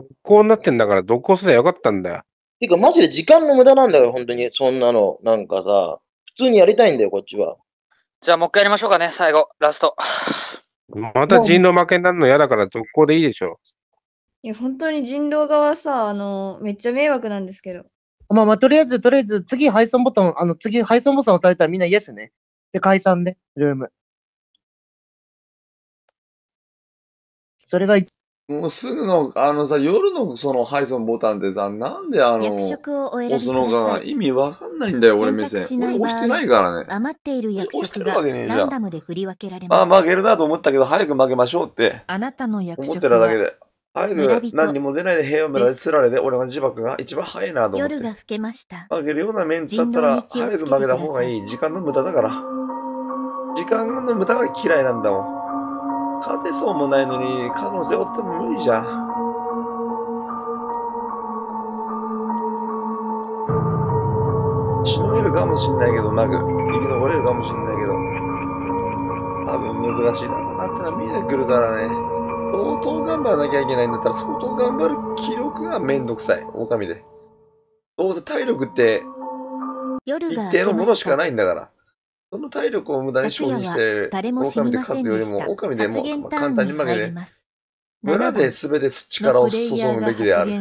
続行になってんだから続行すればよかったんだよ。てか、マジで時間の無駄なんだよ、本当に。そんなの。なんかさ、普通にやりたいんだよ、こっちは。じゃあもう一回やりましょうかね、最後、ラスト。また人狼負けになるの嫌だから続行でいいでしょ。いや、本当に人狼側さ、あの、めっちゃ迷惑なんですけど。まあまあ、とりあえず、とりあえず、次、配送ボタン、あの、次、配送ボタンを押されたらみんなイエスね。で、解散ね、ルーム。それが一もうすぐの、あのさ、夜のその配送ボタンってさ、なんであの、役職をお選びく押すの。か意味わかんないんだよ、俺目線。俺押してないからね。余っている役押して職がるわけねえじゃんランダムで振り分けられああ、ます。負けるなと思ったけど、早く負けましょうってあなたの役思ってただけで。早く何にも出ないで平和村でつられで、俺が自爆が一番早いなと思って夜。が更けました。負けるようなメンツだったら、早く負けた方がいい。時間の無駄だから。時間の無駄が嫌いなんだもん。勝てそうもないのに、可能性追っても無理じゃん。しのげるかもしんないけど、うまく。生き残れるかもしんないけど。多分難しいだろうなってのは見えてくるからね。相当頑張らなきゃいけないんだったら、相当頑張る記録がめんどくさい。狼で。どうせ体力って一定。のものしたかないんだから。その体力を無駄に消費して、誰も死にませんでした。狼でも簡単に負けて。村で7全て力を注ぐがべきである。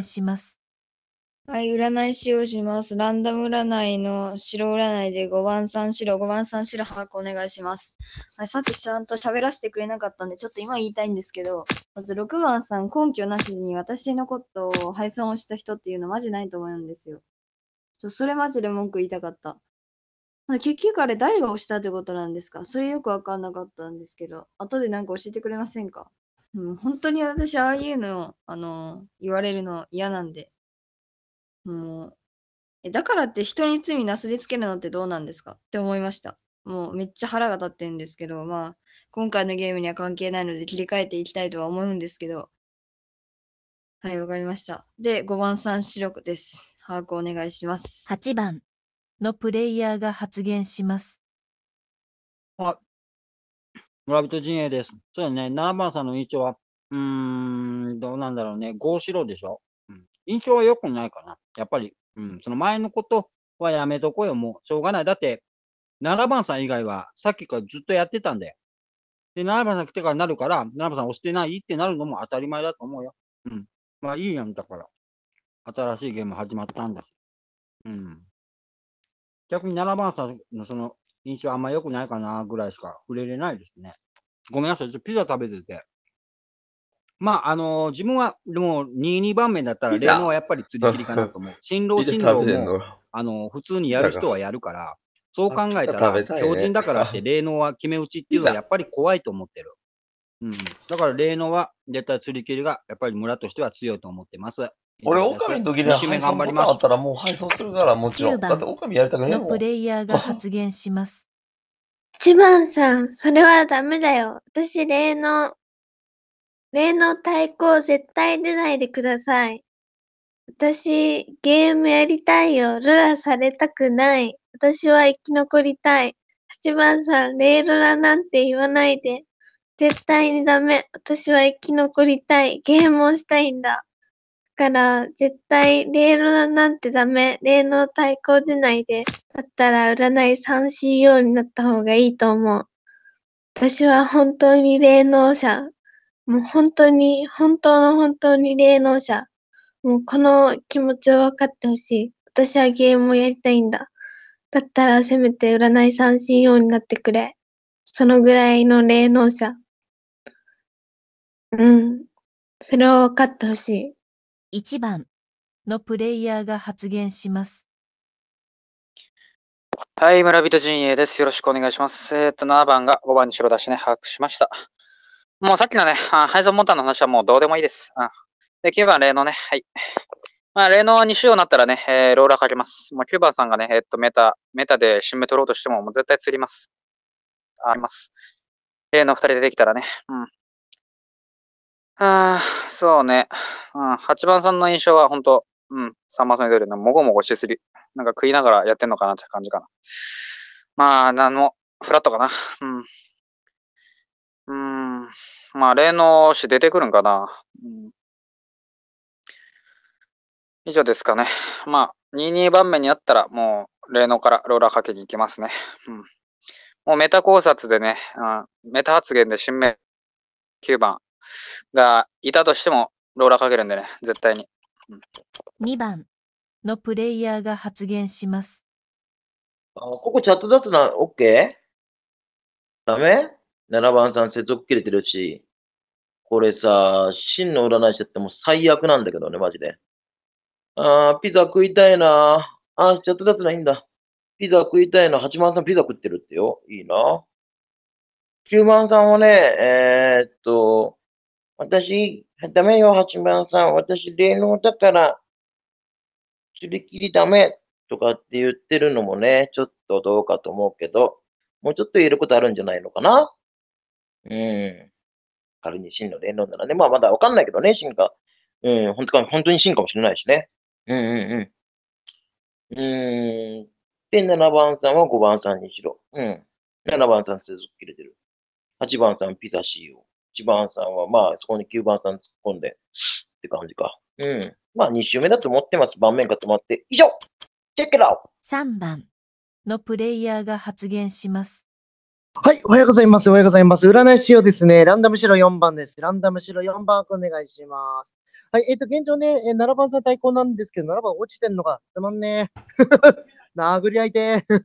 はい、占い師をします。ランダム占いの白占いで5番3白、5番3白把握お願いします。はい、さっきちゃんと喋らせてくれなかったんで、ちょっと今言いたいんですけど、まず6番さん根拠なしに私のことを配送をした人っていうのマジないと思うんですよ。ちょそれマジで文句言いたかった。ま結局あれ誰が押したってことなんですか？それよくわかんなかったんですけど、後でなんか教えてくれませんか？うん、本当に私ああいうの、あの、言われるの嫌なんで。もう、えだからって人に罪なすりつけるのってどうなんですか？って思いました。もうめっちゃ腹が立ってるんですけど、まあ、今回のゲームには関係ないので切り替えていきたいとは思うんですけど。はい、わかりました。で、5番3白です。把握お願いします。8番、のプレイヤーが発言します。村人陣営です。そうだね、7番さんの印象は、うーん、どうなんだろうね、合白でしょ？うん、印象は良くないかな。やっぱり、うん、その前のことはやめとこうよ、もう。しょうがない。だって、7番さん以外はさっきからずっとやってたんだよ。で、7番さん来てからなるから、7番さん押してないってなるのも当たり前だと思うよ。うん。まあいいやん、だから。新しいゲーム始まったんだし。うん。逆に7番さんのその印象あんま良くないかなぐらいしか触れれないですね。ごめんなさい、ちょっとピザ食べてて。まあ、あのー自分は、でも、2、2番目だったら、ピザ例のはやっぱり釣り切りかなと思う。新郎、ピザ新郎も、食べてんの？あのー普通にやる人はやるから、そう考えたピザ食ら、べたいね強靭だからって、霊能は決め打ちっていうのはやっぱり怖いと思ってる。うん。だから、霊能は絶対釣り切りが、やっぱり村としては強いと思ってます。俺、狼の時には配送ボタンあったらもう配送するから、もちろん。9番だって狼やりたくねえもんのプ。レイヤーが発言します。一番さん、それはダメだよ。私、例の、例の対抗絶対出ないでください。私、ゲームやりたいよ。ルラされたくない。私は生き残りたい。八番さん、レールラなんて言わないで。絶対にダメ。私は生き残りたい。ゲームをしたいんだ。から、絶対、レールラなんてダメ。霊能対抗出ないで。だったら占い 3CO になった方がいいと思う。私は本当に霊能者。もう本当に、本当の本当に霊能者。もうこの気持ちを分かってほしい。私はゲームをやりたいんだ。だったらせめて占い 3CO になってくれ。そのぐらいの霊能者。うん。それを分かってほしい。1番、のプレイヤーが発言します。はい、村人陣営です。よろしくお願いします。えっ、と、7番が5番に白出しね、把握しました。もうさっきのね、あ配送ボタンの話はもうどうでもいいです。うん。で、9番、例のね、はい。まあ、例の2仕様になったらね、えーローラーかけます。もう9番さんがね、えっ、と、メタ、メタで新目取ろうとしても、もう絶対釣ります。あります。例の2人出てきたらね、うん。あー、そうね。うん、8番さんの印象は本当うん、3番さんに出るの、もごもごしすぎ。なんか食いながらやってんのかなって感じかな。まあ、なんも、フラットかな。うん。うん。まあ、例の詩出てくるんかな。うん。以上ですかね。まあ、22番目にあったら、もう、霊能からローラーかけに行きますね。うん。もうメタ考察でね、うん、メタ発言で新名9番がいたとしても、ローラーかけるんでね、絶対に。2番のプレイヤーが発言します。あここチャット雑談 OK? ダメ ?7 番さん接続切れてるし。これさ、真の占い師ってもう最悪なんだけどね、マジで。あー、ピザ食いたいなあー、チャット雑談いいんだ。ピザ食いたいな。8番さんピザ食ってるってよ。いいな。9番さんはね、えー、っと、私、ダメよ、8番さん。私、霊能だから、釣り切りダメとかって言ってるのもね、ちょっとどうかと思うけど、もうちょっと言えることあるんじゃないのかな？うん。仮に真の霊能ならね、まあまだわかんないけどね、真か。うん、本当か、本当に真かもしれないしね。うんうんうん。うん。で、7番さんは5番さんにしろ。うん。7番さん接続切れてる。8番さんピザしよ。1番さんはまあそこに9番さん突っ込んでって感じか。うん。まあ2周目だと思ってます。盤面が止まって。以上チェックラウ3番のプレイヤーが発言します。はい、おはようございます。おはようございます。占い師用ですね。ランダム白4番です。ランダム白4番お願いします。はい、えっ、と、現状ね、えー7番さん対抗なんですけど、7番落ちてんのが、つまんねえ。殴り合いてー。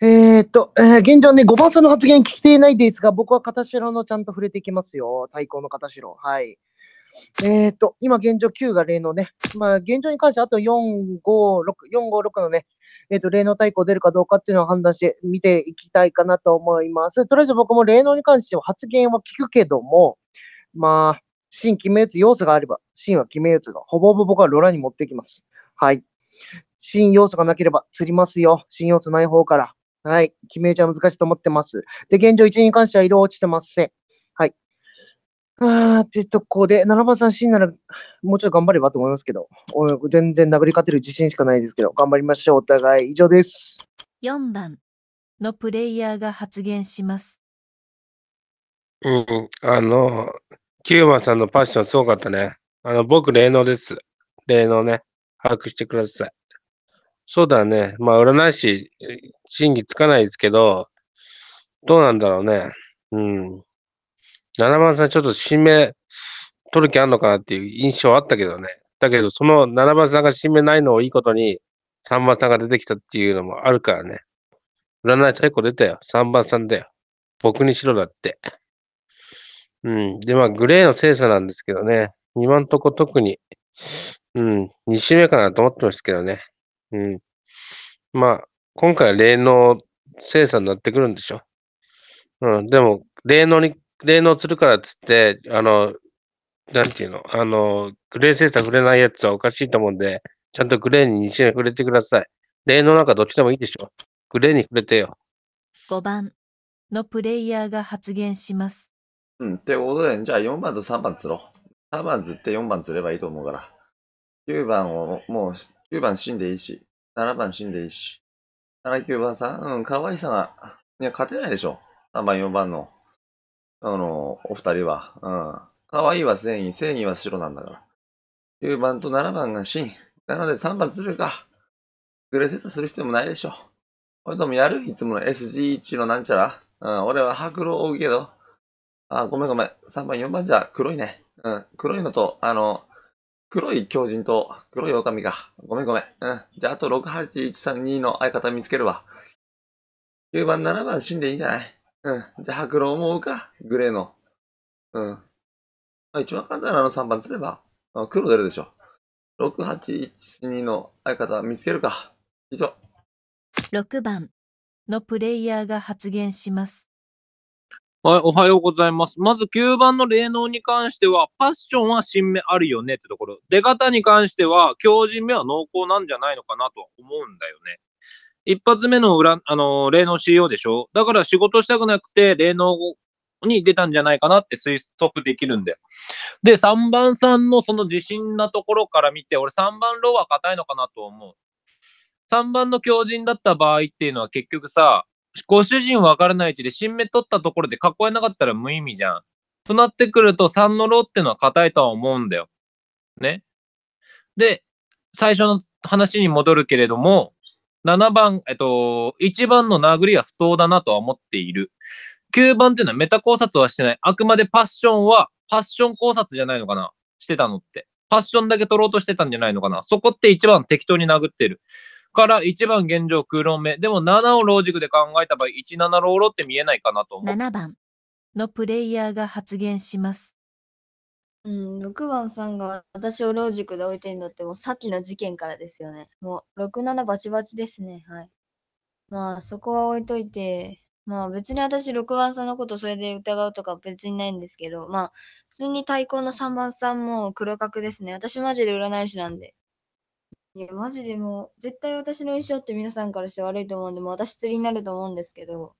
えっと、えー現状ね、5番さんの発言聞きていないですが、僕は片白のちゃんと触れていきますよ。対抗の片白。はい。えっ、と、今現状9が例のね、まあ現状に関してあと4、5、6、4、5、6のね、えっ、と、霊能対抗出るかどうかっていうのを判断して見ていきたいかなと思います。とりあえず僕も霊能に関しては発言は聞くけども、まあ、真決め打つ要素があれば、真は決め打つが、ほぼほぼ僕はロラに持ってきます。はい。真要素がなければ釣りますよ。真要素ない方から。はい。決め打ちは難しいと思ってます。で、現状1に関しては色落ちてません。はい。あーってとこで、7番さん真なら、もうちょっと頑張ればと思いますけど、お全然殴り勝てる自信しかないですけど、頑張りましょう。お互い。以上です。4番のプレイヤーが発言します。うん、あの、キューバさんのパッションすごかったね。あの、僕、霊能です。霊能ね。把握してください。そうだね。まあ、占い師、審議つかないですけど、どうなんだろうね。うん。7番さん、ちょっと指名取る気あんのかなっていう印象あったけどね。だけど、その7番さんが指名ないのをいいことに、3番さんが出てきたっていうのもあるからね。占い結構出たよ。3番さんだよ。僕にしろだって。うん。で、まあ、グレーの精査なんですけどね。今んとこ特に、うん、2週目かなと思ってますけどね。うん。まあ、今回は霊能精査になってくるんでしょ。うん。でも、霊能に、霊能するからっつって、あの、なんていうの、あの、グレー精査触れないやつはおかしいと思うんで、ちゃんとグレーに2週目触れてください。霊能なんかどっちでもいいでしょ。グレーに触れてよ。5番のプレイヤーが発言します。うん。ってことで、じゃあ4番と3番釣ろう。3番釣って4番釣ればいいと思うから。9番を、もう、9番死んでいいし、7番死んでいいし。7、9番さん、うん、可愛さが、いや、勝てないでしょ。3番、4番の、あの、お二人は。うん。可愛いは正義、正義は白なんだから。9番と7番が真。なので3番釣るか。グレセスする必要もないでしょ。俺ともやる？いつもの SG1 のなんちゃら。うん、俺は白露を追うけど。あ、ごめんごめん。3番、4番じゃ黒いね。うん、黒いのと、あの、黒い狂人と黒い狼か。ごめんごめん。うん。じゃあ、あと68132の相方見つけるわ。9番、7番死んでいいんじゃない？うん。じゃあ、白狼も追うか。グレーの。うん。まあ、一番簡単なの3番すれば、あ黒出るでしょ。6812の相方見つけるか。以上。6番のプレイヤーが発言します。はい、おはようございます。まず9番の霊能に関しては、パッションは新芽あるよねってところ。出方に関しては、強靭目は濃厚なんじゃないのかなと思うんだよね。一発目の裏、あの霊能 CEO でしょ？だから仕事したくなくて、霊能に出たんじゃないかなって推測できるんだよ。で、3番さんのその自信なところから見て、俺3番ローは硬いのかなと思う。3番の強靭だった場合っていうのは結局さ、ご主人分からないうちで新芽取ったところで囲えなかったら無意味じゃん。となってくると3のロってのは硬いとは思うんだよ。ね。で、最初の話に戻るけれども、7番、えっと、1番の殴りは不当だなとは思っている。9番っていうのはメタ考察はしてない。あくまでパッションは、パッション考察じゃないのかなしてたのって。パッションだけ取ろうとしてたんじゃないのかなそこって1番適当に殴ってる。から1番現状空論目。でも7をロージックで考えた場合、17ローロって見えないかなと思う。7番のプレイヤーが発言します。うん、6番さんが私をロージックで置いてるのってもうさっきの事件からですよね。もう6、7バチバチですね。はい。まあそこは置いといて、まあ別に私6番さんのことそれで疑うとか別にないんですけど、まあ普通に対抗の3番さんも黒角ですね。私マジで占い師なんで。いや、マジでもう絶対私の印象って皆さんからして悪いと思うんで、もう私釣りになると思うんですけど、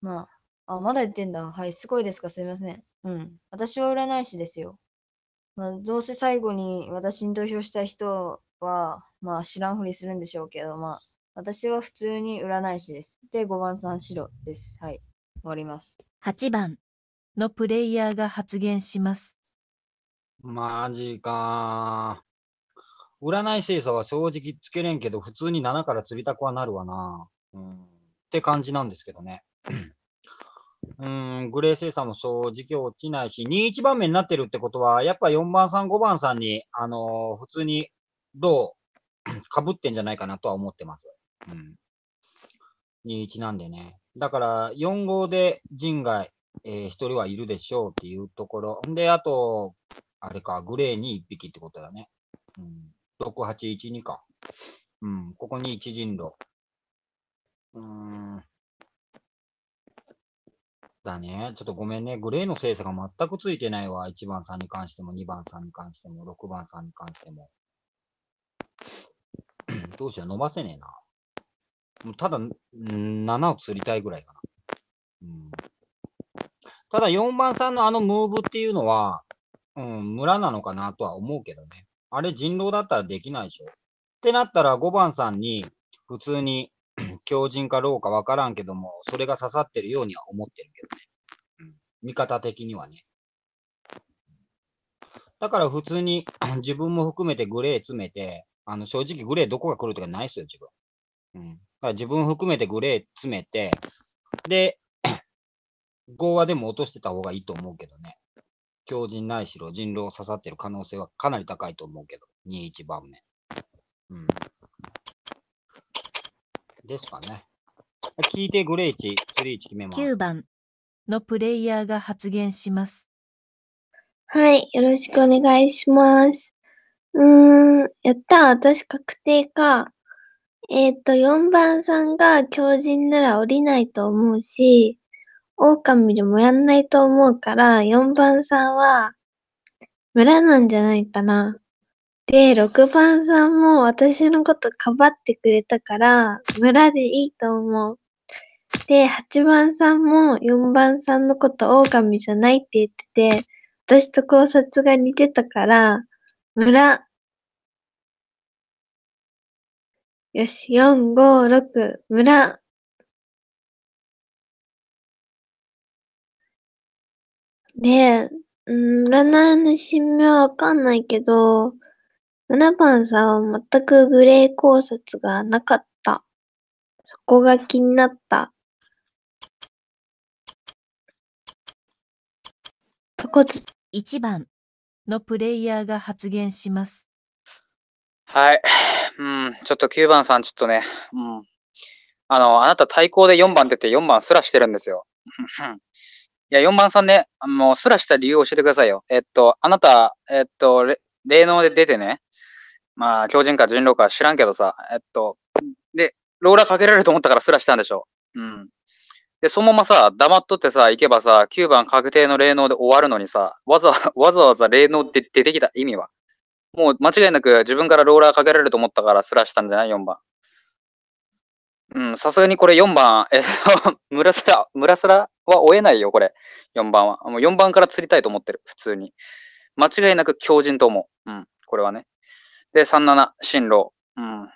まあ、あ、まだ言ってんだ。はい、すごいですかすいません。うん。私は占い師ですよ。まあ、どうせ最後に私に投票した人は、まあ知らんふりするんでしょうけど、まあ、私は普通に占い師です。で、5番さん白です。はい。終わります。8番のプレイヤーが発言します。マジかー。占い精査は正直つけれんけど、普通に7から釣りたくはなるわな。うん。って感じなんですけどね。うん、グレー精査も正直落ちないし、2、1番目になってるってことは、やっぱ4番さん、5番さんに、あのー普通に、どう、被ってんじゃないかなとは思ってます。うん。2、1なんでね。だから、4号で陣外、えー、1人はいるでしょうっていうところ。んで、あと、あれか、グレーに1匹ってことだね。うん。6、8、1、2か。うん。ここに1陣路。うーん。だね。ちょっとごめんね。グレーの精査が全くついてないわ。1番さんに関しても、2番さんに関しても、6番さんに関しても。どうしよう、伸ばせねえな。もうただ、7を釣りたいぐらいかな。うん。ただ、4番さんのあのムーブっていうのは、うん、村なのかなとは思うけどね。あれ人狼だったらできないでしょ。ってなったら5番さんに普通に 強靭かどうかわからんけども、それが刺さってるようには思ってるけどね。うん、見方的にはね。だから普通に 自分も含めてグレー詰めて、あの正直グレーどこが来るとかないですよ、自分。うん。だから自分含めてグレー詰めて、で、5はでも落としてた方がいいと思うけどね。強靭ないしろ人狼刺さってる可能性はかなり高いと思うけど、2、1番目。うん。ですかね。聞いてグレーチ、スリーチ決めます。9番のプレイヤーが発言します。はい、よろしくお願いします。うーん、やった、私確定か。えっ、と、4番さんが強靭なら降りないと思うし、狼でもやんないと思うから、4番さんは村なんじゃないかな。で、6番さんも私のことかばってくれたから、村でいいと思う。で、8番さんも4番さんのこと狼じゃないって言ってて、私と考察が似てたから、村。よし、4、5、6、村。で、うん、占いの新名はわかんないけど、7番さんは全くグレー考察がなかった。そこが気になった。そこつ、1番のプレイヤーが発言します。はい。うん、ちょっと9番さん、ちょっとね、うん。あの、あなた対抗で4番出て4番スラしてるんですよ。いや、4番さんね、もうスラした理由を教えてくださいよ。えっと、あなた、えっと、霊能で出てね、まあ、強靭か人狼か知らんけどさ、えっと、で、ローラーかけられると思ったからスラしたんでしょ。うん。で、そのままさ、黙っとってさ、行けばさ、9番確定の霊能で終わるのにさ、わざ わざわざ霊能って出てきた意味はもう間違いなく自分からローラーかけられると思ったからスラしたんじゃない ?4 番。うん、さすがにこれ4番、え っと、村スラ、村スラは追えないよ、これ。4番は。もう4番から釣りたいと思ってる、普通に。間違いなく強靭と思う。うん、これはね。で、37、進路。うん。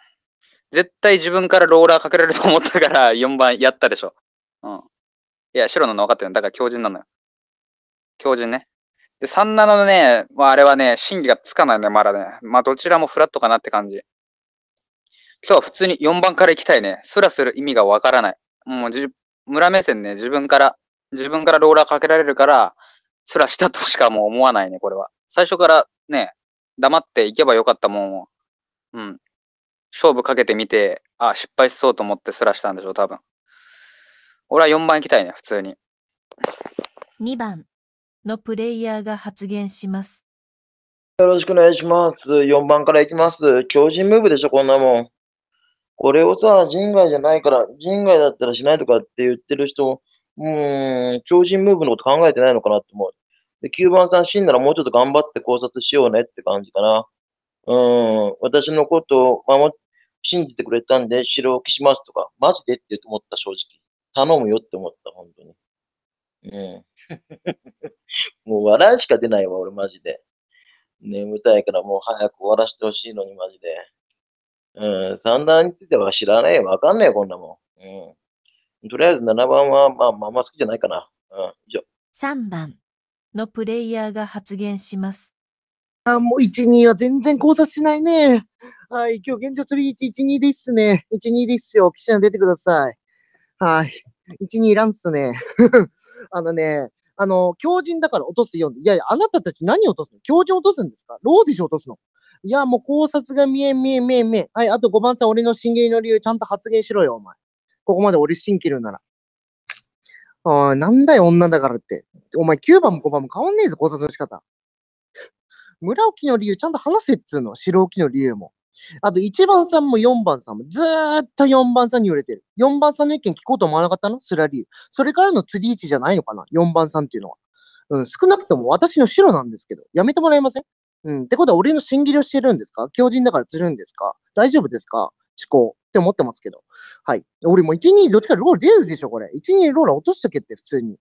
絶対自分からローラーかけられると思ったから 4番やったでしょ。うん。いや、白なの分かってるんだから強靭なのよ。強靭ね。で、3、7のね、まあ、あれはね、審議がつかないね、まだね。まあ、どちらもフラットかなって感じ。今日は普通に4番から行きたいね。スラする意味がわからない。もうじ、村目線ね、自分から、自分からローラーかけられるから、スラしたとしかもう思わないね、これは。最初からね、黙っていけばよかったもんを。うん。勝負かけてみて、あ、失敗しそうと思ってスラしたんでしょ、多分。俺は4番行きたいね、普通に。2番のプレイヤーが発言します。よろしくお願いします。4番からいきます。強靭ムーブでしょ、こんなもん。これをさ、人外じゃないから、人外だったらしないとかって言ってる人、うーん、強靭ムーブのこと考えてないのかなって思う。で、9番さん死んだらもうちょっと頑張って考察しようねって感じかな。うーん、私のことを守って、信じてくれたんで城を消しますとか、マジでって思った、正直。頼むよって思った、本当に。うん。もう笑いしか出ないわ、俺マジで。眠たいからもう早く終わらせてほしいのに、マジで。うん、三段については知らねえよ。わかんねえよ、こんなもん。うん。とりあえず7番は、まあ、まあまあ好きじゃないかな。うん、以上。3番のプレイヤーが発言します。あ、もう1、2は全然考察しないね。はい、今日現状3、1、1、2ですね。1、2ですよ。記者に出てください。はい。1、2いらんっすね。あのね、あの、強靭だから落とすよ。いやいや、あなたたち何落とすの？強靭落とすんですか？ローディショ落とすの？いや、もう考察が見えん見えん見えん見えん。はい、あと5番さん、俺の進撃の理由ちゃんと発言しろよ、お前。ここまで俺信切るなら。ああ、なんだよ、女だからって。お前9番も5番も変わんねえぞ、考察の仕方。村置きの理由ちゃんと話せっつうの。白置きの理由も。あと1番さんも4番さんもずーっと4番さんに言われてる。4番さんの意見聞こうと思わなかったの？スラ理由。それからの釣り位置じゃないのかな ?4 番さんっていうのは。うん、少なくとも私の白なんですけど。やめてもらえません？うん。ってことは俺の審議をしてるんですか？強靭だから釣るんですか？大丈夫ですか？思考って思ってますけど。はい。俺も1、2どっちかローラ出るでしょ、これ。1、2ローラ落としとけって、普通に。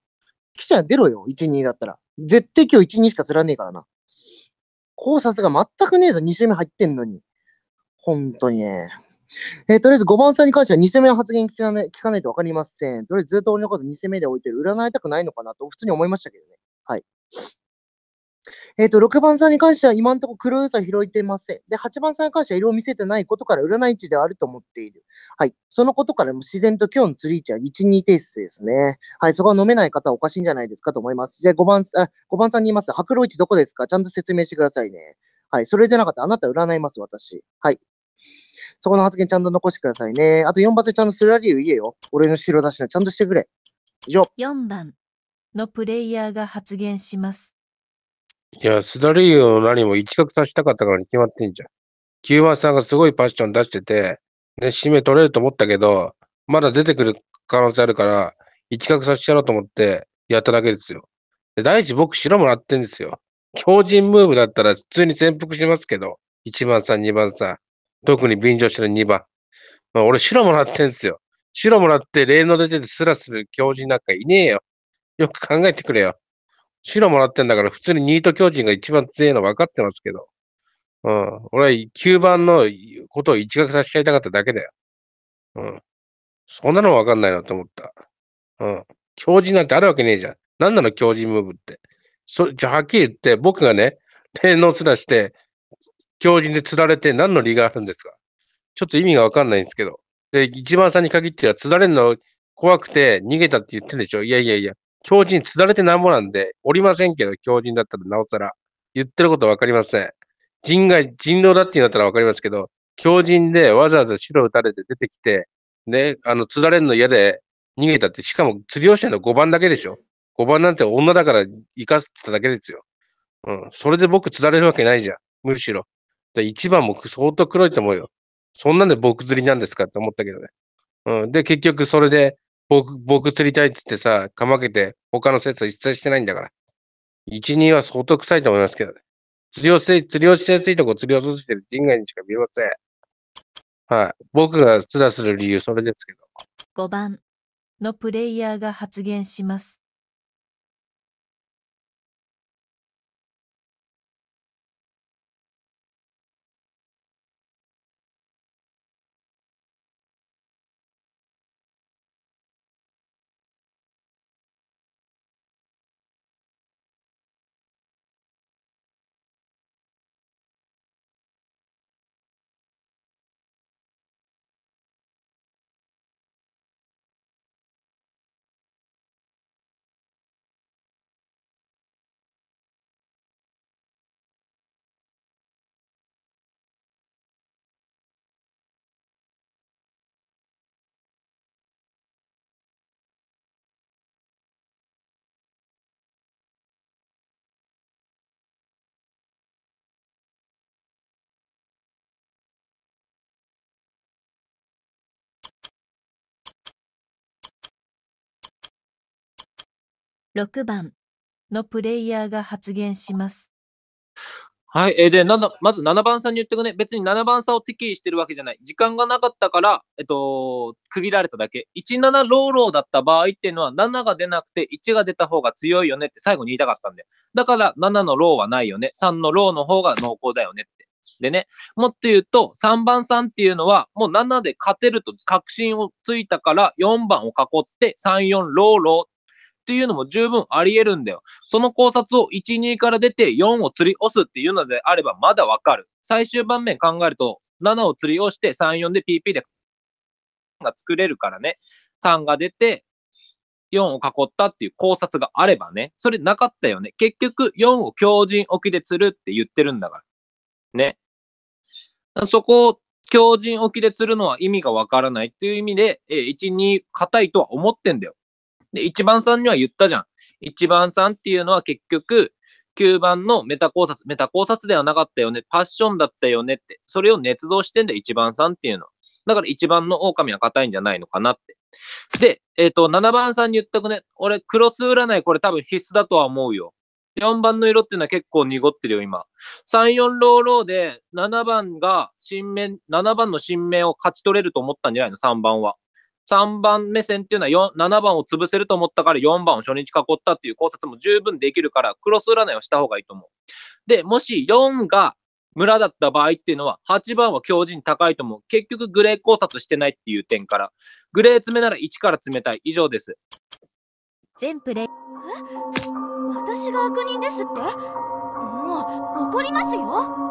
記者出ろよ、1、2だったら。絶対今日1、2しか釣らねえからな。考察が全くねえぞ、2戦目入ってんのに。本当にね。えーとりあえず5番さんに関しては2戦目の発言聞かない聞かないと分かりません。とりあえずずっと俺のこと2戦目で置いてる。占いたくないのかなと普通に思いましたけどね。はい。えっ、と、6番さんに関しては今のところ黒いさ拾えてません。で、8番さんに関しては色を見せてないことから占い値であると思っている。はい。そのことからも自然と今日の釣り位置は1、2定数ですね。はい。そこは飲めない方はおかしいんじゃないですかと思います。じゃあ5番、あ、5番さんに言います。白露市どこですか？ちゃんと説明してくださいね。はい。それでなかったらあなた占います、私。はい。そこの発言ちゃんと残してくださいね。あと4番でちゃんとスラリュー言えよ。俺の白出しのちゃんとしてくれ。以上。4番のプレイヤーが発言します。いや、スダリーを何も一角させたかったからに決まってんじゃん。9番さんがすごいパッション出してて、ね、締め取れると思ったけど、まだ出てくる可能性あるから、一角させてやろうと思ってやっただけですよ。で第一、僕白もらってんですよ。強靭ムーブだったら普通に潜伏しますけど、1番さん、2番さん。特に便乗してる2番。まあ、俺白もらってんですよ。白もらって霊能出ててスラする強靭なんかいねえよ。よく考えてくれよ。白もらってんだから普通にニート強靭が一番強いの分かってますけど。うん。俺は9番のことを一学させちゃいたかっただけだよ。うん。そんなの分かんないなと思った。うん。強靭なんてあるわけねえじゃん。なんなの強靭ムーブって。そ、じゃあはっきり言って、僕がね、霊能すらして、強靭で釣られて何の利があるんですかちょっと意味が分かんないんですけど。で、一番さんに限っては釣られるの怖くて逃げたって言ってるでしょいやいやいや。強靭釣られてなんぼなんで、おりませんけど、強靭だったらなおさら。言ってること分かりません。人外、人狼だって言うんだったら分かりますけど、強靭でわざわざ白打たれて出てきて、ね、あの、釣られるの嫌で逃げたって、しかも釣りをしてるの5番だけでしょ ?5 番なんて女だから生かすってただけですよ。うん。それで僕釣られるわけないじゃん。むしろ。で、1番も相当黒いと思うよ。そんなんで僕釣りなんですかって思ったけどね。うん。で、結局それで僕、僕釣りたいって言ってさ、かまけて他の説は一切してないんだから。一人は相当臭いと思いますけどね。釣りをせ、釣りをしやついとこ釣りを落としてる人外にしか見えません。はい。僕が釣らする理由、それですけど。5番のプレイヤーが発言します。6番のプレイヤーが発言します。はい。えーで、な、まず7番さんに言ってくね。別に7番差を適宜してるわけじゃない。時間がなかったから、えっと、区切られただけ。17ローローだった場合っていうのは、7が出なくて1が出た方が強いよねって最後に言いたかったんだよ。だから、7のローはないよね。3のローの方が濃厚だよねって。でね、もっと言うと、3番さんっていうのは、もう7で勝てると確信をついたから、4番を囲って、3、4ローローっていうのも十分あり得るんだよ。その考察を1、2から出て4を釣り押すっていうのであればまだわかる。最終盤面考えると、7を釣り押して3、4で PP でが作れるからね。3が出て、4を囲ったっていう考察があればね。それなかったよね。結局4を強靭置きで釣るって言ってるんだから。ね。そこを強靭置きで釣るのは意味がわからないっていう意味で、えー1、2硬いとは思ってんだよ。で、1番さんには言ったじゃん。1番さんっていうのは結局、9番のメタ考察、メタ考察ではなかったよね、パッションだったよねって、それを捏造してんだよ、1番さんっていうのは。だから1番の狼は硬いんじゃないのかなって。で、えっ、と、7番さんに言ったくね、俺、クロス占いこれ多分必須だとは思うよ。4番の色っていうのは結構濁ってるよ、今。3、4ローローで、7番が新面、7番の新面を勝ち取れると思ったんじゃないの ?3 番は。3番目線っていうのは7番を潰せると思ったから4番を初日囲ったっていう考察も十分できるから、クロス占いをした方がいいと思う。で、もし4が村だった場合っていうのは、8番は強靭高いと思う。結局グレー考察してないっていう点から。グレー詰めなら1から詰めたい。以上です。全プレイ、私が悪人ですって？もう怒りますよ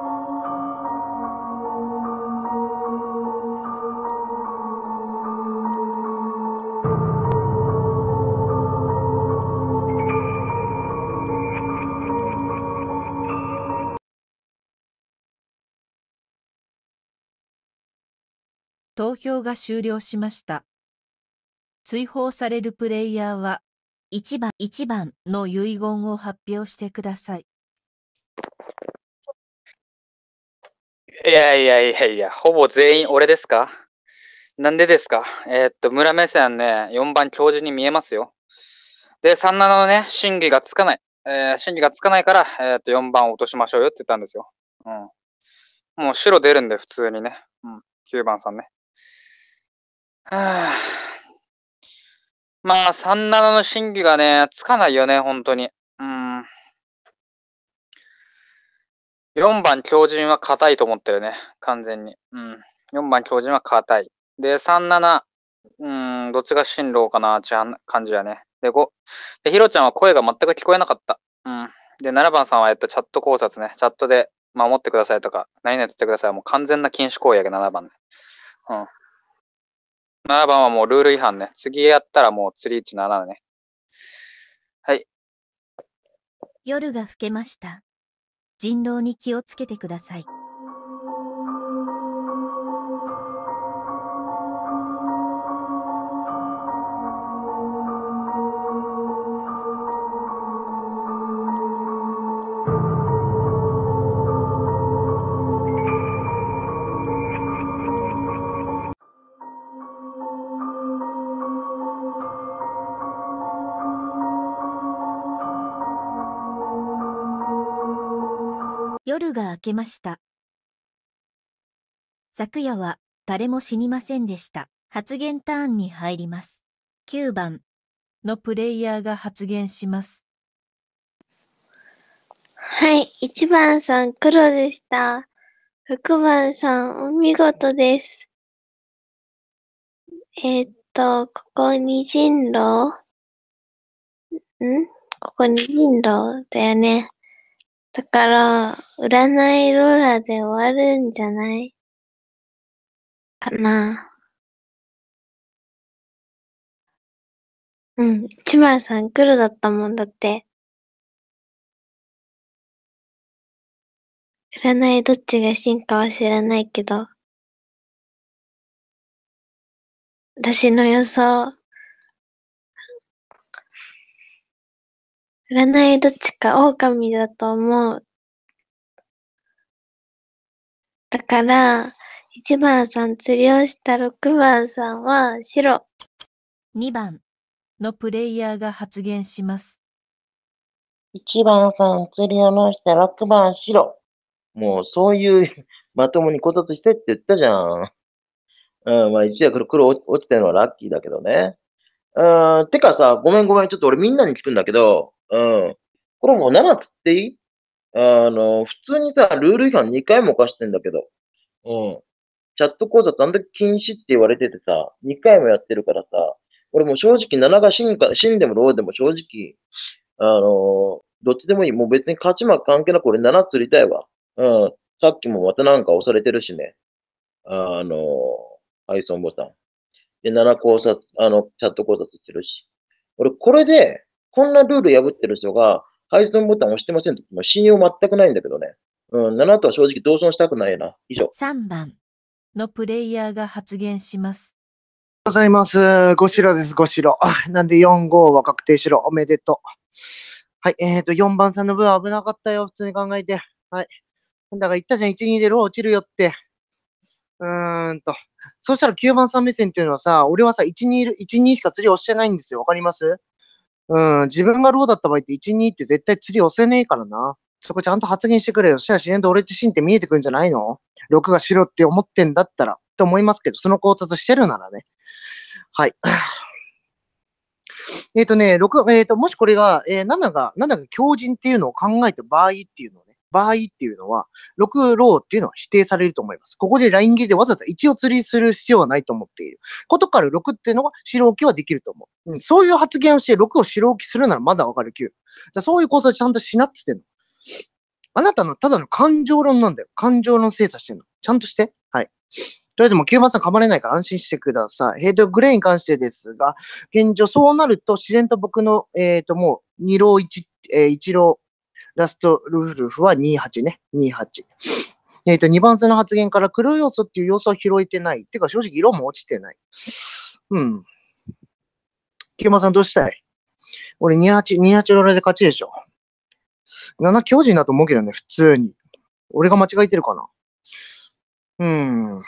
投票が終了しました。追放されるプレイヤーは1番 ,1 番の遺言を発表してください。いやいやいやいや、ほぼ全員俺ですか？なんでですか？えーっと、村目線ね、4番教授に見えますよ。で、37のね、審議がつかない。えー審議がつかないから、えーっと、4番を落としましょうよって言ったんですよ。うん。もう白出るんで、普通にね。うん。9番さんね。まあ、37の審議がね、つかないよね、本当に。うん。4番強靭は硬いと思ってるね。完全に。うん。4番強靭は硬い。で、37、うん、どっちが進路かな、ちゃ感じやね。で、5。で、ひろちゃんは声が全く聞こえなかった。うん。で、7番さんは、えっと、チャット考察ね。チャットで守ってくださいとか、何々言ってください。もう完全な禁止行為やけど、7番ね。うん。7番はもうルール違反ね。次やったらもう釣り17ね。はい。夜が更けました。人狼に気をつけてください。けました。昨夜は誰も死にませんでした。発言ターンに入ります。9番のプレイヤーが発言します。はい、1番さん黒でした。6番さんお見事です。えーっと、ここに人狼？ん？ここに人狼だよね。だから、占いローラで終わるんじゃない？かな。うん、1番さん黒だったもんだって。占いどっちが真かは知らないけど、私の予想、占いどっちか狼だと思う。だから、1番さん釣りをした6番さんは白。2番のプレイヤーが発言します。1番さん釣りをのして6番白。もうそういう まともにこたつしてって言ったじゃん。うん、まあ一夜黒落ちてるのはラッキーだけどね。うん、てかさ、ごめんごめん、ちょっと俺みんなに聞くんだけど、うん。これもう7つっていい？あの、普通にさ、ルール違反2回も犯してんだけど。うん。チャット講座ってあんだけ禁止って言われててさ、2回もやってるからさ、俺もう正直7が死んか死んでもローでも正直、あのどっちでもいい。もう別に勝ち負け関係なく俺7釣りたいわ。うん。さっきもまたなんか押されてるしね。あの配送ボタン。で、7考察、あの、チャット考察してるし。俺、これで、こんなルール破ってる人が、配送ボタン押してませんって、もう信用全くないんだけどね。うん、7とは正直同存したくないな。以上。3番のプレイヤーが発言します。ございます。ごしろです、ごしろ。あ なんで4、5は確定しろ。おめでとう。はい、えっ、ー、と、4番さんの分は危なかったよ、普通に考えて。はい。だから言ったじゃん、1、2でロー落ちるよって。うーんと。そしたら9番さん目線っていうのはさ、俺はさ、1、2、1、2しか釣り押してないんですよ。わかります？うん、自分がローだった場合って1、2って絶対釣り押せねえからな。そこちゃんと発言してくれよ。そしたら自然と俺ってシーンって見えてくるんじゃないの ?6 が白って思ってんだったら。って思いますけど、その考察してるならね。はい。えっ、とね、6、えっ、と、もしこれが、えー、7が、7が強靭っていうのを考えた場合っていうのをね、場合っていうのは、6ローっていうのは否定されると思います。ここでライン切りでわざわざ1を釣りする必要はないと思っている。ことから6っていうのが白置きはできると思う。うん、そういう発言をして6を白置きするならまだわかる9。だそういう構造ちゃんとしなっててんの。あなたのただの感情論なんだよ。感情論精査してんの。ちゃんとして。はい。とりあえずもう9番さん噛まれないから安心してください。ヘイトグレーに関してですが、現状そうなると自然と僕の、えっ、ー、ともう2ロー1、えー、1ローラストルーフは28ね。28。えっ、と、2番線の発言から黒要素っていう要素を拾えてない。てか正直色も落ちてない。うん。9番さんどうしたい？俺28、28ローラで勝ちでしょ。7強靭だと思うけどね、普通に。俺が間違えてるかな。うん。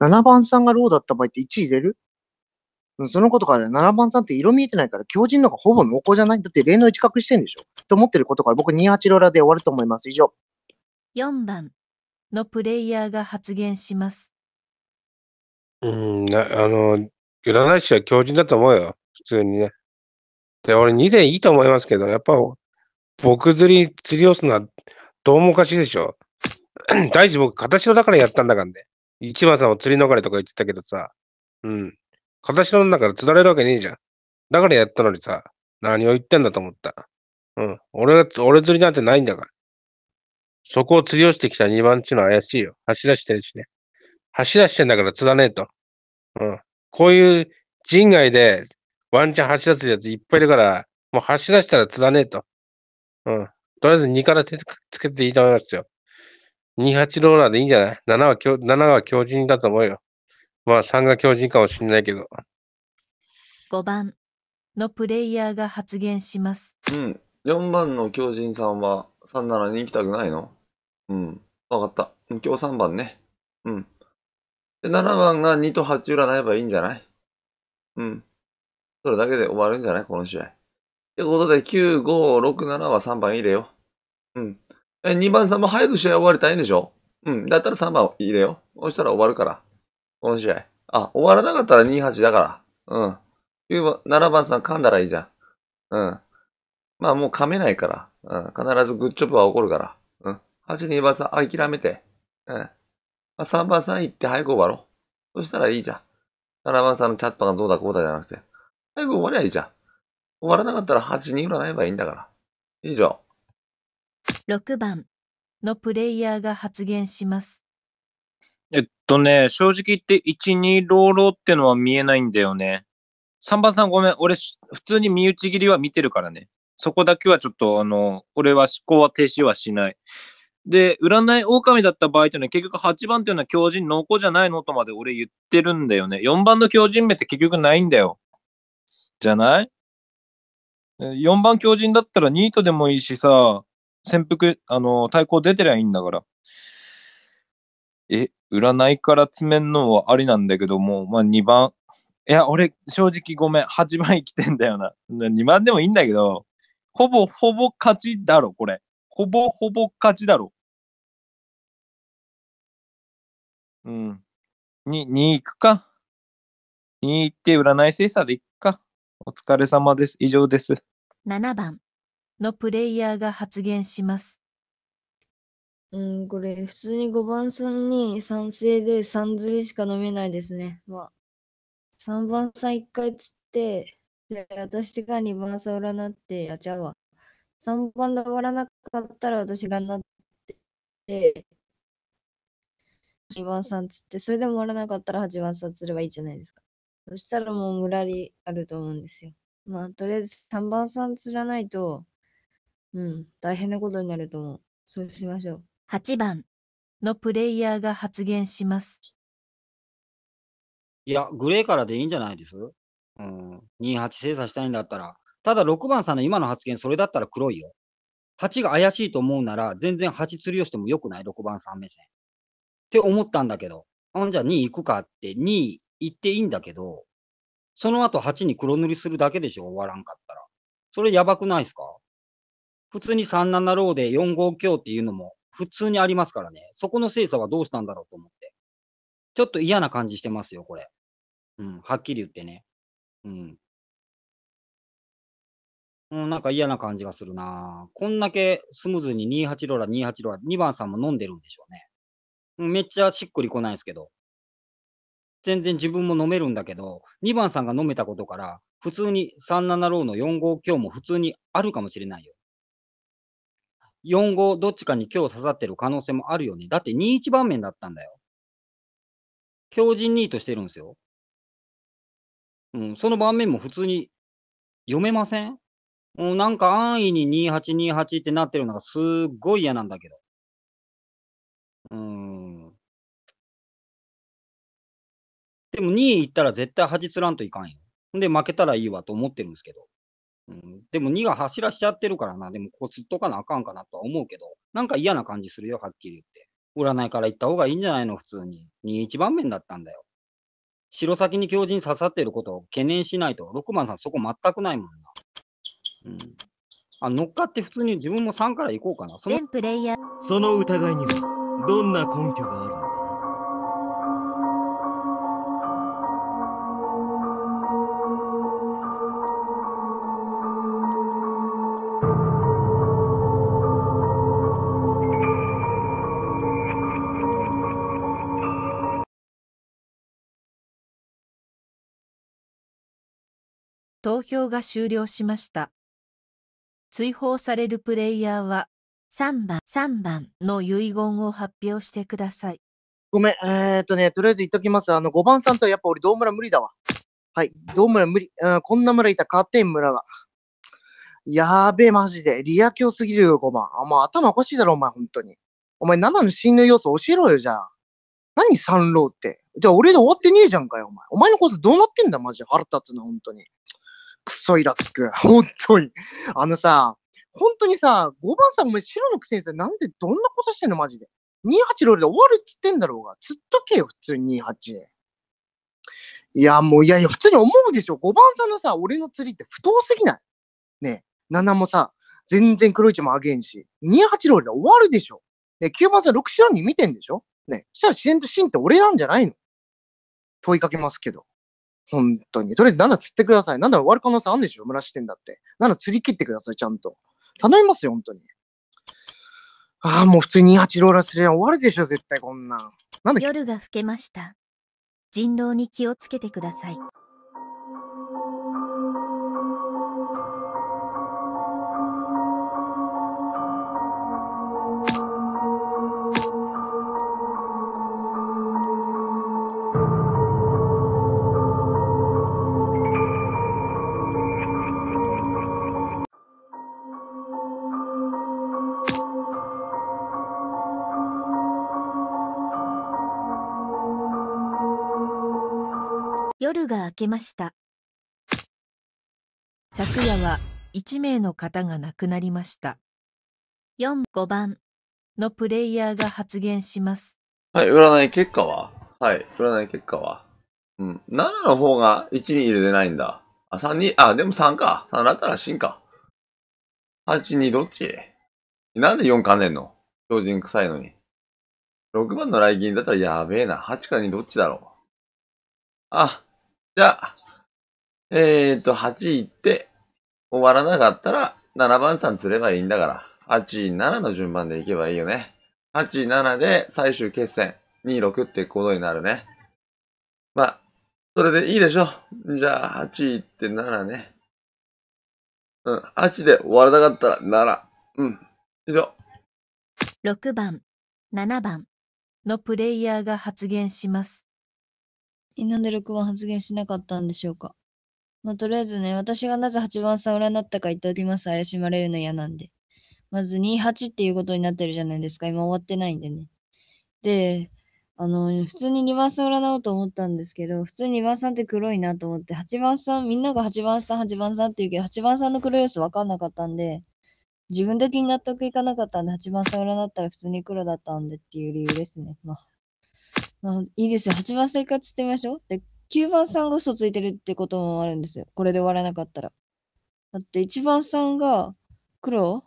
7番さんがローだった場合って1入れる？そのことから7番さんって色見えてないから、強靭の方がほぼ濃厚じゃない？だって例の1隠してんでしょと思ってることから僕28ローラで終わると思います。以上。4番のプレイヤーが発言します。うん、なあの、占い師は強靭だと思うよ。普通にね。で、俺2でいいと思いますけど、やっぱ僕釣り、釣りをするのはどうもおかしいでしょ。第一僕、形のだからやったんだからね。一番さんも釣り逃れとか言ってたけどさ。うん。形の中から釣られるわけねえじゃん。だからやったのにさ、何を言ってんだと思った。うん。俺が、俺釣りなんてないんだから。そこを釣りをしてきた2番っていうのは怪しいよ。走らしてるしね。走らしてんだから釣らねえと。うん。こういう人外でワンチャン走らせるやついっぱいいるから、もう走らせたら釣らねえと。うん。とりあえず2から手つけていいと思いますよ。28ローラーでいいんじゃない ?7 は強、7は強靭だと思うよ。まあ3が強靭かもしれないけど。5番のプレイヤーが発言します。うん。4番の強靭さんは37に行きたくないの？うん。わかった。今日3番ね。うん。で、7番が2と8占えばいいんじゃない？うん。それだけで終わるんじゃない？この試合。ってことで、9、5、6、7は3番入れよ。うん。え、2番、3番早く試合終わりたいんでしょ？うん。だったら3番入れよ。そしたら終わるから。この試合。あ、終わらなかったら2、8だから。うん。9番、7番さん噛んだらいいじゃん。うん。まあもう噛めないから。うん。必ずグッジョブは起こるから。うん。8、2番さん諦めて。うん。まあ、3番さん行って早く終わろう。そしたらいいじゃん。7番さんのチャットがどうだこうだじゃなくて。早く終わりゃいいじゃん。終わらなかったら8、2占えばいいんだから。以上。6番のプレイヤーが発言します。えっとね、正直言って1、2ローローってのは見えないんだよね。3番さんごめん。俺、普通に身内切りは見てるからね。そこだけはちょっと、あの、俺は思考は停止はしない。で、占い狼だった場合っていうのは結局8番っていうのは強靭濃厚じゃないのとまで俺言ってるんだよね。4番の強靭目って結局ないんだよ。じゃない ?4 番強靭だったらニートでもいいしさ、潜伏、あの、対抗出てりゃいいんだから。え、占いから詰めんのはありなんだけども、まあ2番。いや、俺、正直ごめん。8番生きてんだよな。2番でもいいんだけど、ほぼほぼ勝ちだろ、これ。ほぼほぼ勝ちだろ。うん。に、2行くか。2行って占い精査で行くか。お疲れ様です。以上です。7番のプレイヤーが発言します。うん、これ、普通に5番さんに賛成で3釣りしか飲めないですね。まあ、3番さん1回釣って、で、私が2番さん占って、あ、ちゃうわ。3番で終わらなかったら私占って、2番さん釣って、それでも終わらなかったら8番さん釣ればいいじゃないですか。そしたらもうムラリあると思うんですよ。まあ、とりあえず3番さん釣らないと、うん、大変なことになると思う。そうしましょう。8番のプレイヤーが発言します。いや、グレーからでいいんじゃないです？うん。28精査したいんだったら。ただ6番さんの今の発言、それだったら黒いよ。8が怪しいと思うなら、全然8釣りをしてもよくない ?6 番さん目線。って思ったんだけど。あんじゃあ2行くかって、2行っていいんだけど、その後8に黒塗りするだけでしょ終わらんかったら。それやばくないですか？普通に37ローで4号強っていうのも普通にありますからね。そこの精査はどうしたんだろうと思って。ちょっと嫌な感じしてますよ、これ。うん、はっきり言ってね。うん。うん、なんか嫌な感じがするなこんだけスムーズに28ローラ、28ローラ、2番さんも飲んでるんでしょうね。めっちゃしっくりこないですけど。全然自分も飲めるんだけど、2番さんが飲めたことから、普通に37ローの4号強も普通にあるかもしれないよ。4号どっちかに今日刺さってる可能性もあるよね。だって2、1番面だったんだよ。強靭2としてるんですよ。うん、その盤面も普通に読めません？うん、なんか安易に2828ってなってるのがすっごい嫌なんだけど。うん。でも2位行ったら絶対8つらんといかんよ。で、負けたらいいわと思ってるんですけど。うん、でも2が走らしちゃってるからな。でもここ釣っとかなあかんかなとは思うけど、なんか嫌な感じするよ、はっきり言って。占いから行った方がいいんじゃないの、普通に。2、1番面だったんだよ。白先に強靭刺さってることを懸念しないと、6番さんそこ全くないもんな。うん。あ、乗っかって普通に自分も3から行こうかな。その全プレイヤー、その疑いにはどんな根拠があるの？票が終了しました。追放されるプレイヤーは3番、3番の遺言を発表してください。ごめん、えーっとね、とりあえず言っときます。あの、5番さんとやっぱ俺、道村無理だわ。はい、道村無理。うん、こんな村いたら勝てん村が。やーべえ、マジで。リア強すぎるよ、5番。あ、もう頭おかしいだろ、お前、本当に。お前、7の侵入要素教えろよ、じゃあ。何3ローって。じゃあ、俺で終わってねえじゃんかよ、お前。お前のコースどうなってんだ、マジで。腹立つな、本当に。くそイラつく。本当に。あのさ、本当にさ、5番さん、お前、白のくせにさ、なんでどんなことしてんの、マジで。28ロールで終わるっつってんだろうが。釣っとけよ、普通に28。いや、もう、いやいや、普通に思うでしょ。5番さんのさ、俺の釣りって太すぎない？ねえ、7もさ、全然黒い位置も上げんし。28ロールで終わるでしょ。ね9番さん6白に見てんでしょ？ねそしたら自然と芯って俺なんじゃないの？問いかけますけど。本当に。とりあえず7釣ってください。7終わる可能性あるんでしょ？村してんだって。7釣り切ってください、ちゃんと。頼みますよ、本当に。ああ、もう普通に28ローラー釣れば終わるでしょ、絶対こんな。なんだ夜が更けました。人狼に気をつけてください。けました。昨夜は1名の方が亡くなりました。4、5番のプレイヤーが発言します。はい、占い結果は？はい、占い結果はうん。7の方が1に入れてないんだ。あ、3に、あ、でも3か。3だったら真か。8、2どっち？なんで4かんねんの？標準臭いのに。6番の来銀だったらやべえな。8か2どっちだろう？あ、じゃあ、えーと、8行って、終わらなかったら、7番さん釣ればいいんだから、8、7の順番で行けばいいよね。8、7で最終決戦、2、6ってことになるね。まあ、それでいいでしょ。じゃあ、8行って7ね。うん、8で終わらなかったら7。うん、以上。6番、7番のプレイヤーが発言します。なんで6番発言しなかったんでしょうか？まあ、とりあえずね、私がなぜ8番さん占ったか言っておきます。怪しまれるの嫌なんで。まず28っていうことになってるじゃないですか。今終わってないんでね。で、あの、普通に2番さん占おうと思ったんですけど、普通に2番さんって黒いなと思って、8番さん、みんなが8番さん、8番さんって言うけど、8番さんの黒い要素分かんなかったんで、自分的に納得いかなかったんで、8番さん占ったら普通に黒だったんでっていう理由ですね。まあ、まあ、いいですよ。8番さん一回釣ってみましょう。で、9番さんが嘘ついてるってこともあるんですよ。これで終わらなかったら。だって1番さんが黒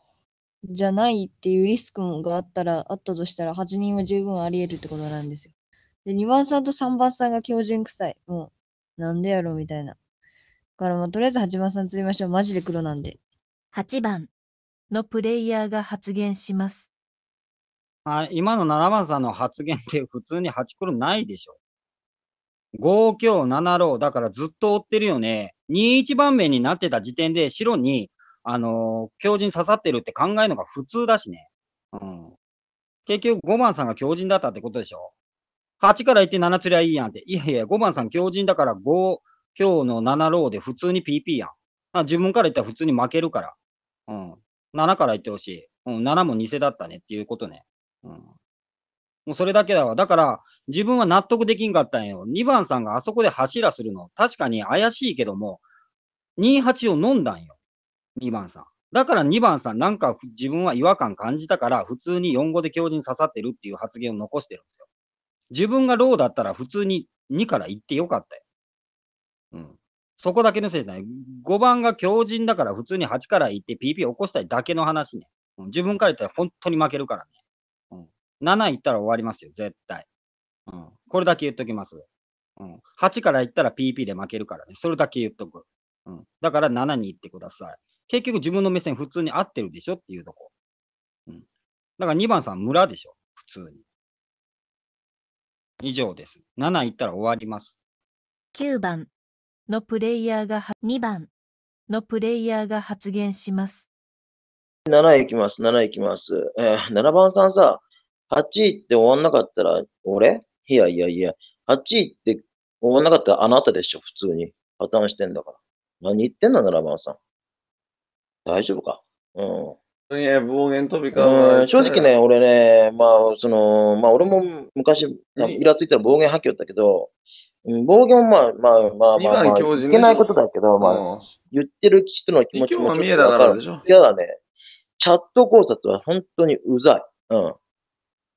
じゃないっていうリスクがあったら、あったとしたら8人は十分あり得るってことなんですよ。で、2番さんと3番さんが標準臭い。もう、なんでやろみたいな。だからまあ、とりあえず8番さん釣りましょう。マジで黒なんで。8番のプレイヤーが発言します。はい、今の7番さんの発言って普通に8黒ないでしょ。5強7ロー、だからずっと追ってるよね。2-1番目になってた時点で白に、あのー強靭刺さってるって考えるのが普通だしね。うん。結局5番さんが強靭だったってことでしょ。8から行って7釣りゃいいやんって。いやいや、5番さん強靭だから5強の7ローで普通に PP やん。あ自分から言ったら普通に負けるから。うん。7から言ってほしい。うん、7も偽だったねっていうことね。うん。もうそれだけだわ。だから、自分は納得できんかったんよ。2番さんがあそこで柱するの。確かに怪しいけども、28を飲んだんよ。2番さん。だから2番さん、なんか自分は違和感感じたから、普通に4語で強靭刺さってるっていう発言を残してるんですよ。自分がローだったら普通に2から行ってよかったよ。うん。そこだけのせいじゃない。5番が強靭だから普通に8から行って PP 起こしたいだけの話ね。自分から言ったら本当に負けるからね。うん、7行ったら終わりますよ、絶対。うん、これだけ言っときます。うん、8から行ったら PP で負けるからね。それだけ言っとく。うん、だから7に行ってください。結局自分の目線普通に合ってるでしょっていうとこ。うん、だから2番さん村でしょ、普通に。以上です。7行ったら終わります。9番のプレイヤーがは2番のプレイヤーが発言します。7行きます、7行きます。えー、7番さんさ、8行って終わんなかったら、俺？いやいやいや、8行って終わんなかったらあなたでしょ、普通に。破綻してんだから。何言ってんの、7番さん。大丈夫か？うん。いや、暴言飛び交う正直ね、俺ね、まあ、その、まあ、俺も昔、イラついたら暴言吐きよったけど、うん暴言もまあ、まあ、まあ、まあ、まあ、いけないことだけど、まあ、言ってる人の気持ちも今日は見えだからでしょいやだね、チャット考察は本当にうざい。うん。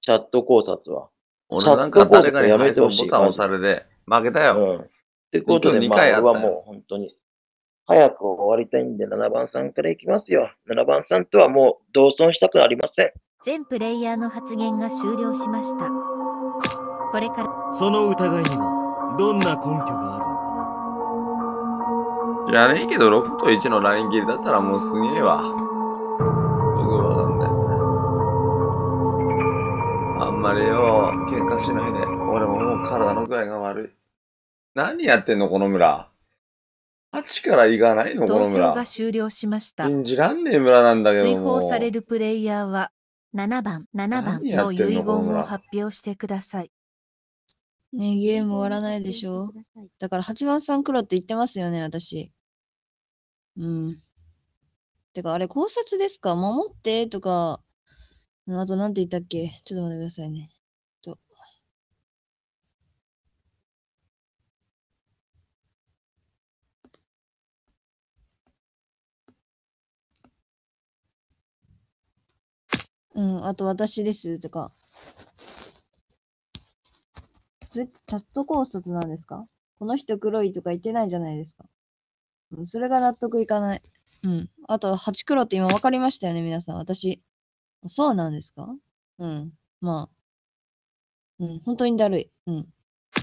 チャット考察は。俺なんかチャット考察誰かに配やめてほしい。送ボタン押されて、負けたよ。うん。ってことで、今日2まあ。俺はもう本当に、早く終わりたいんで、7番さんからいきますよ。7番さんとはもう同村したくありません。全プレイヤーの発言が終了しました。これからその疑いにはどんな根拠があるの知らねえけど、6と1のライン切りだったらもうすげえわんまりよ、喧嘩しないで。俺ももう体の具合が悪い。何やってんの、この村。8から行かないの、こ投票の村が。終了しました。信じらんねえ村なんだけ追ども。放されるプレイヤーは7番、7番の遺言を発表してください。ねゲーム終わらないでしょだから8番さん黒って言ってますよね、私。うん。てか、あれ考察ですか？守って？とか、うんあとなんて言ったっけ？ちょっと待ってくださいね。と。うん、あと私ですとか。それ、チャット考察なんですか？この人黒いとか言ってないじゃないですか。うん、それが納得いかない。うん。あと、8黒って今分かりましたよね、皆さん。私。そうなんですか？うん。まあ。うん、本当にだるい。うん。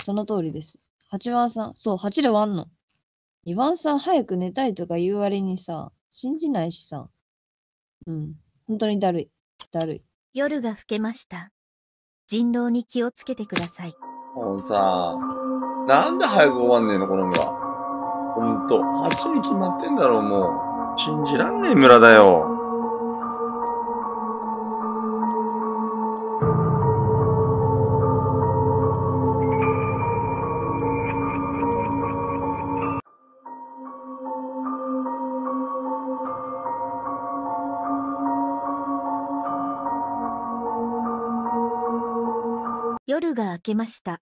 その通りです。8番さん、そう、8で終わんの。2番さん早く寝たいとか言う割にさ、信じないしさ。うん。本当にだるい。だるい。夜が更けました。人狼に気をつけてください。もうさ、なんで早く終わんねえの、この村。ほんと、8に決まってんだろう、もう。信じらんねえ村だよ。明けました。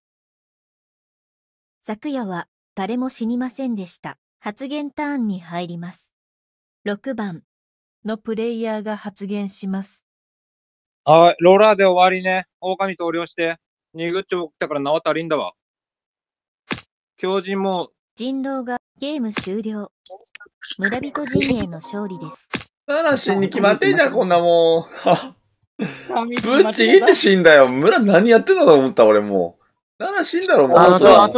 昨夜は誰も死にませんでした。発言ターンに入ります。6番のプレイヤーが発言します。はい、ローラーで終わりね。狼投了して。ニグッチョ来たから縄足りんだわ。狂人も、人狼がゲーム終了。村人陣営の勝利です。なら死んに決まってんじゃん、こんなもん。はぶぶっちぎって死んだよ。村何やってんだと思った、俺もう。なら死んだろ、もう。あ本当は